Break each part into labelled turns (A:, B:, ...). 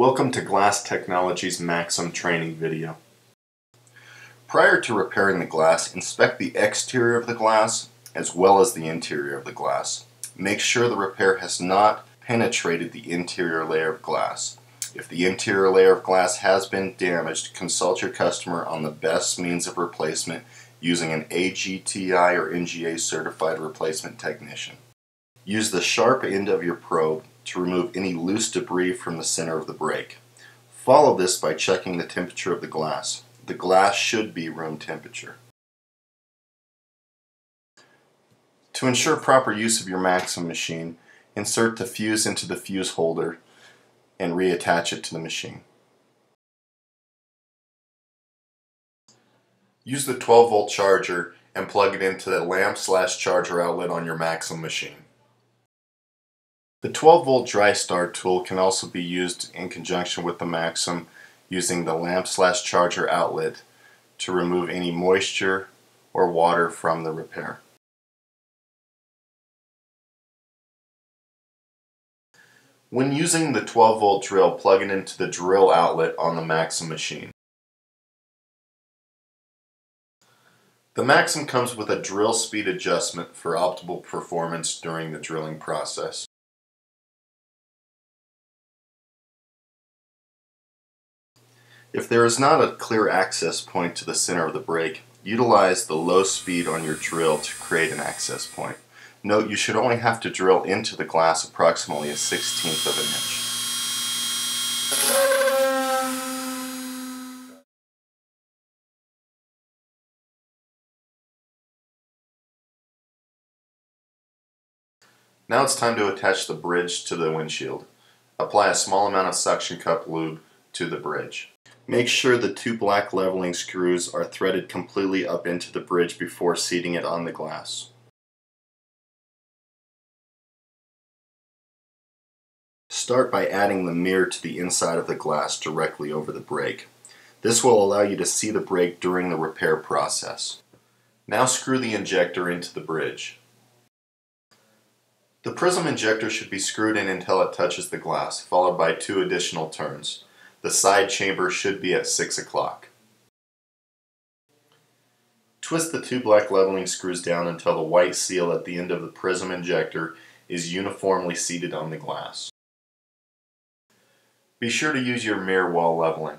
A: Welcome to Glass Technologies Maxim training video. Prior to repairing the glass, inspect the exterior of the glass as well as the interior of the glass. Make sure the repair has not penetrated the interior layer of glass. If the interior layer of glass has been damaged, consult your customer on the best means of replacement using an AGTI or NGA certified replacement technician. Use the sharp end of your probe to remove any loose debris from the center of the break. Follow this by checking the temperature of the glass. The glass should be room temperature. To ensure proper use of your Maxim machine, insert the fuse into the fuse holder and reattach it to the machine. Use the 12 volt charger and plug it into the lamp slash charger outlet on your Maxim machine. The 12 volt dry start tool can also be used in conjunction with the Maxim using the lamp slash charger outlet to remove any moisture or water from the repair. When using the 12 volt drill, plug it into the drill outlet on the Maxim machine. The Maxim comes with a drill speed adjustment for optimal performance during the drilling process. If there is not a clear access point to the center of the break, utilize the low speed on your drill to create an access point. Note you should only have to drill into the glass approximately a sixteenth of an inch. Now it's time to attach the bridge to the windshield. Apply a small amount of suction cup lube to the bridge. Make sure the two black leveling screws are threaded completely up into the bridge before seating it on the glass. Start by adding the mirror to the inside of the glass directly over the break. This will allow you to see the break during the repair process. Now screw the injector into the bridge. The prism injector should be screwed in until it touches the glass, followed by two additional turns. The side chamber should be at 6 o'clock. Twist the two black leveling screws down until the white seal at the end of the prism injector is uniformly seated on the glass. Be sure to use your mirror while leveling.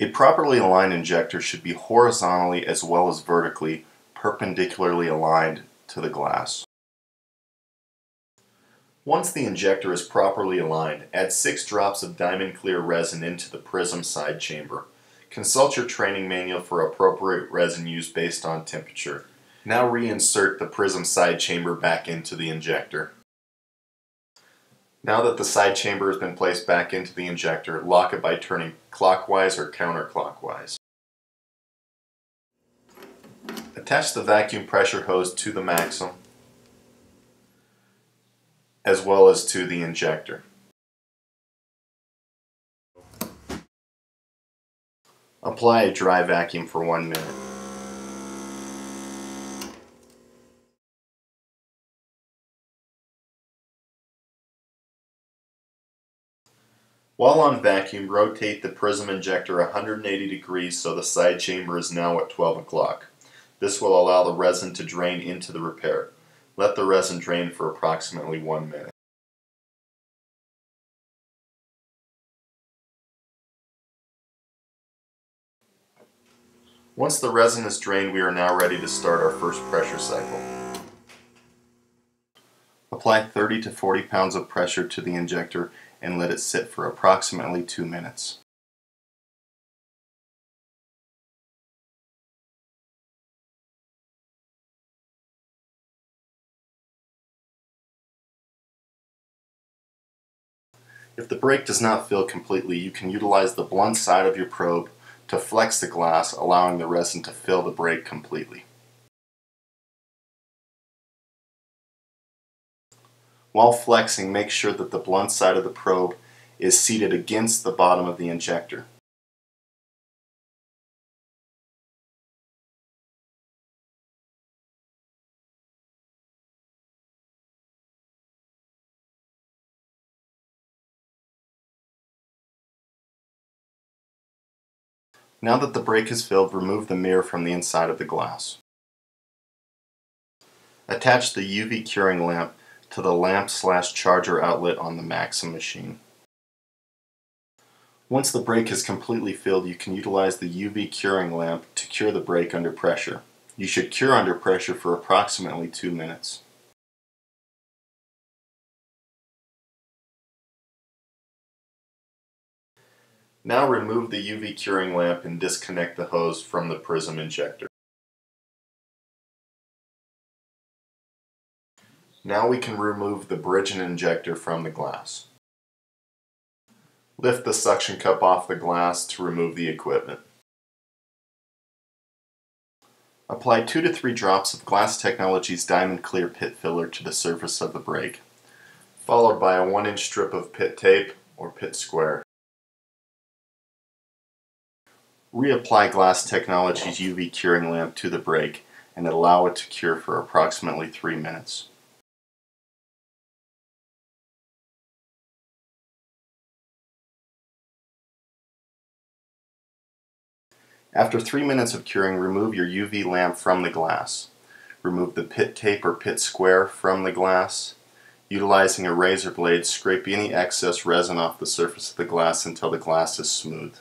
A: A properly aligned injector should be horizontally as well as vertically perpendicularly aligned to the glass. Once the injector is properly aligned, add 6 drops of diamond clear resin into the prism side chamber. Consult your training manual for appropriate resin use based on temperature. Now reinsert the prism side chamber back into the injector. Now that the side chamber has been placed back into the injector, lock it by turning clockwise or counterclockwise. Attach the vacuum pressure hose to the Maxim as well as to the injector. Apply a dry vacuum for one minute. While on vacuum, rotate the prism injector 180 degrees so the side chamber is now at 12 o'clock. This will allow the resin to drain into the repair. Let the resin drain for approximately one minute. Once the resin is drained, we are now ready to start our first pressure cycle. Apply 30 to 40 pounds of pressure to the injector and let it sit for approximately 2 minutes. If the break does not fill completely, you can utilize the blunt side of your probe to flex the glass, allowing the resin to fill the break completely. While flexing, make sure that the blunt side of the probe is seated against the bottom of the injector. Now that the break is filled, remove the mirror from the inside of the glass. Attach the UV curing lamp to the lamp slash charger outlet on the Maxim machine. Once the break is completely filled, you can utilize the UV curing lamp to cure the break under pressure. You should cure under pressure for approximately two minutes. Now remove the UV curing lamp and disconnect the hose from the prism injector. Now we can remove the bridge and injector from the glass. Lift the suction cup off the glass to remove the equipment. Apply 2 to 3 drops of Glass Technologies Diamond Clear Pit Filler to the surface of the break, followed by a 1 inch strip of pit tape or pit square. Reapply Glass Technologies UV curing lamp to the break and allow it to cure for approximately 3 minutes. After 3 minutes of curing, remove your UV lamp from the glass. Remove the pit tape or pit square from the glass. Utilizing a razor blade, scrape any excess resin off the surface of the glass until the glass is smooth.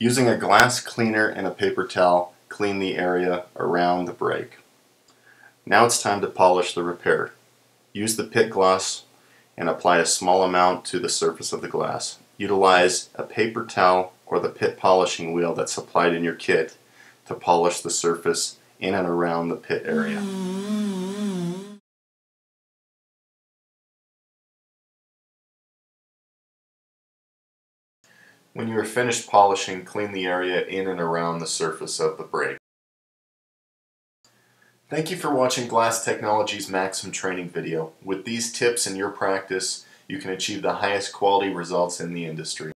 A: Using a glass cleaner and a paper towel, clean the area around the break. Now it's time to polish the repair. Use the pit gloss and apply a small amount to the surface of the glass. Utilize a paper towel or the pit polishing wheel that's supplied in your kit to polish the surface in and around the pit area. Mm-hmm. When you are finished polishing, clean the area in and around the surface of the break. Thank you for watching Glass Technologies Maxim training video. With these tips in your practice, you can achieve the highest quality results in the industry.